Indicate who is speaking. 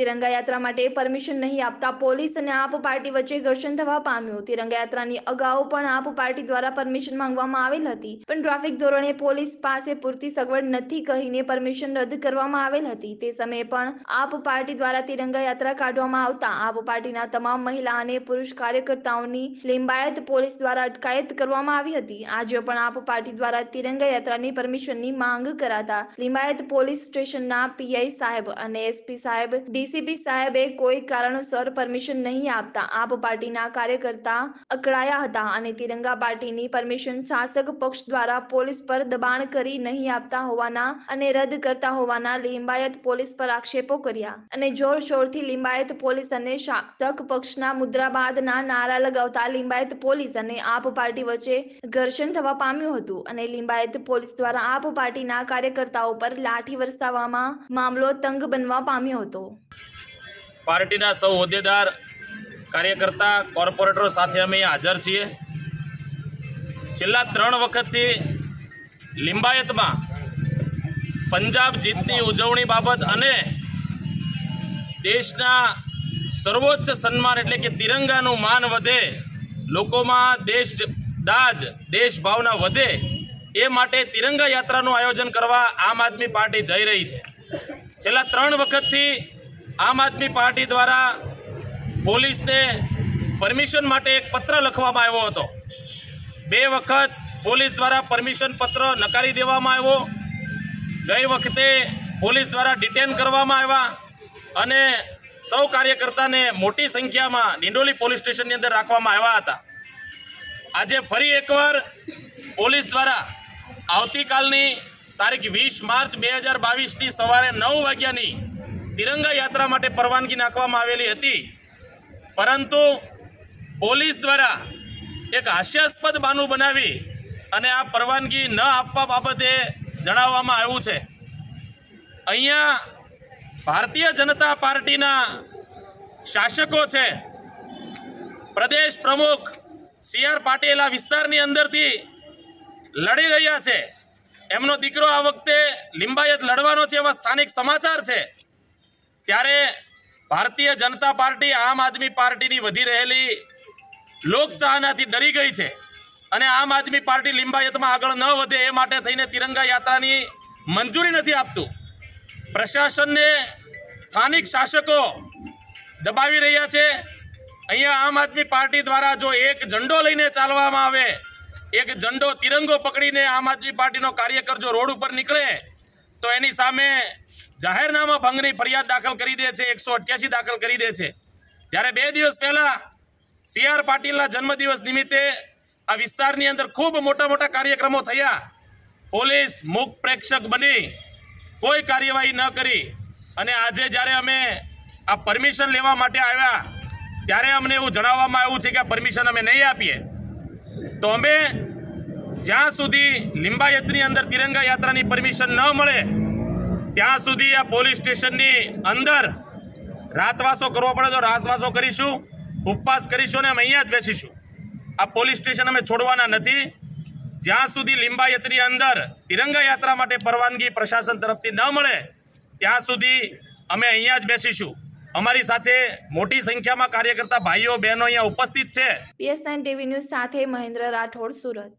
Speaker 1: તિરંગા યાત્રા માટે પરમિશન નહીં આપતા પોલીસ અને આપ પાર્ટી વચ્ચે ઘર્ષણ થવા પામ્યું. તિરંગા યાત્રાની અગાઉ પણ આપ પાર્ટી દ્વારા પરમિશન માંગવામાં આવેલ હતી. પણ ટ્રાફિક ધોરણે પોલીસ પાસે પૂરતી સગવડ નથી કહીને પરમિશન રદ કરવામાં આવેલ હતી. તે સમયે પણ આપ પાર્ટી દ્વારા તિરંગા યાત્રા કાઢવામાં આવતા આપ પાર્ટીના તમામ મહિલા અને પુરુષ કાર્યકર્તાઓની લિંબાયત પોલીસ દ્વારા અટકાયત કરવામાં આવી હતી. આજે પણ આપ પાર્ટી દ્વારા તિરંગા યાત્રાની પરમિશનની માંગ કરાતા લિંબાયત પોલીસ સ્ટેશનના પીઆઈ સાહેબ અને એસપી સાહેબ ડીસીપી સાહેબે કોઈ કારણોસર પરમિશન નહીં આપતા. આપ પાર્ટીના કાર્યકર્તા અકળાયા હતા અને તિરંગા પાર્ટીની પરમિશન શાસક પક્ષ દ્વારા પોલીસ પર દબાણ કરી નહીં આપતા હોવાના અને રદ કરતા હોવાના લિંબાયત પોલીસ પર આક્ષેપો કર્યા. અને જોરશોરથી લિંબાયત પોલીસ અને શાસક પક્ષના મુદ્રાબાદના નારા લગાવતા લિંબાયત પોલીસ અને આપ પાર્ટી વચ્ચે ઘર્ષણ થવા પામ્યું હતું અને લિંબાયત પોલીસ દ્વારા આપ પાર્ટીના કાર્યકર્તાઓ પર લાઠી વરસાવવામાં મામલો તંગ બનવા પામ્યો હતો.
Speaker 2: પાર્ટીના સૌ હોદ્દેદાર, કાર્યકર્તા, કોર્પોરેટરો સાથે અમે હાજર છીએ. છેલ્લા ત્રણ વખતથી લિંબાયતમાં પંજાબ જીતની ઉજવણી બાબત અને દેશના સર્વોચ્ચ સન્માન એટલે કે તિરંગાનું માન વધે, લોકોમાં દેશ દાજ, દેશ ભાવના વધે, એ માટે તિરંગા યાત્રાનું આયોજન કરવા આમ આદમી પાર્ટી જઈ રહી છે. છેલ્લા ત્રણ વખતથી આમ આદમી પાર્ટી દ્વારા પોલીસને પરમિશન માટે એક પત્ર લખવામાં આવ્યો હતો. બે વખત પોલીસ દ્વારા પરમિશન પત્ર નકારી દેવામાં આવ્યો. ગઈ વખતે પોલીસ દ્વારા ડિટેન કરવામાં આવ્યા અને સૌ કાર્યકર્તાને મોટી સંખ્યામાં ડિંડોલી પોલીસ સ્ટેશનની અંદર રાખવામાં આવ્યા હતા. આજે ફરી એકવાર પોલીસ દ્વારા આવતીકાલની તારીખ વીસ માર્ચ બે હજાર બાવીસની સવારે નવ વાગ્યાની તિરંગા યાત્રા માટે પરવાનગી નાખવામાં આવેલી હતી. પરંતુ પોલીસ દ્વારા એક હાસ્યાસ્પદ બાનું બનાવી અને આ પરવાનગી ન આપવા બાબતે જણાવવામાં આવ્યું છે. અહીંયા ભારતીય જનતા પાર્ટીના શાસકો છે. પ્રદેશ પ્રમુખ સી આર પાટીલ આ વિસ્તારની અંદરથી લડી રહ્યા છે. એમનો દીકરો આ વખતે લિંબાયત લડવાનો છે એવા સ્થાનિક સમાચાર છે. ત્યારે ભારતીય જનતા પાર્ટી આમ આદમી પાર્ટીની વધી રહેલી લોકચાહનાથી ડરી ગઈ છે અને આમ આદમી પાર્ટી લિંબાયતમાં આગળ ન વધે એ માટે થઈને તિરંગા યાત્રાની મંજૂરી નથી આપતું. પ્રશાસનને સ્થાનિક શાસકો દબાવી રહ્યા છે. અહીંયા આમ આદમી પાર્ટી દ્વારા જો એક ઝંડો લઈને ચાલવામાં આવે, એક ઝંડો તિરંગો પકડીને આમ આદમી પાર્ટીનો કાર્યકર જો રોડ ઉપર નીકળે તો એની સામે જાહેરનામા ભંગની ફરિયાદ દાખલ કરી દે છે, એકસો દાખલ કરી દે છે. જ્યારે બે દિવસ પહેલાં સી આર પાટીલના જન્મદિવસ નિમિત્તે આ વિસ્તારની અંદર ખૂબ મોટા મોટા કાર્યક્રમો થયા. પોલીસ મૂક પ્રેક્ષક બની, કોઈ કાર્યવાહી ન કરી. અને આજે જ્યારે અમે આ પરમિશન લેવા માટે આવ્યા, ત્યારે અમને એવું જણાવવામાં આવ્યું છે કે પરમિશન અમે નહીં આપીએ. તો અમે જ્યાં સુધી લિંબાયતની અંદર તિરંગા યાત્રાની પરમિશન ન મળે, ત્યાં સુધી આ પોલીસ સ્ટેશનની અંદર રાતવાસો કરવો પડે તો રાતવાસો કરીશું, ઉપવાસ કરીશું અને અમે અહીંયા જ બેસીશું. આ પોલીસ સ્ટેશન અમે છોડવાના નથી. જ્યાં સુધી લિંબાયતની અંદર તિરંગા યાત્રા માટે પરવાનગી પ્રશાસન તરફથી ન મળે, ત્યાં સુધી અમે અહીંયા જ બેસીશું. અમારી સાથે મોટી સંખ્યામાં કાર્યકર્તા ભાઈઓ બહેનો અહીંયા ઉપસ્થિત છે.
Speaker 1: પીએસ ટીવી ન્યૂઝ સાથે મહેન્દ્ર રાઠોડ, સુરત.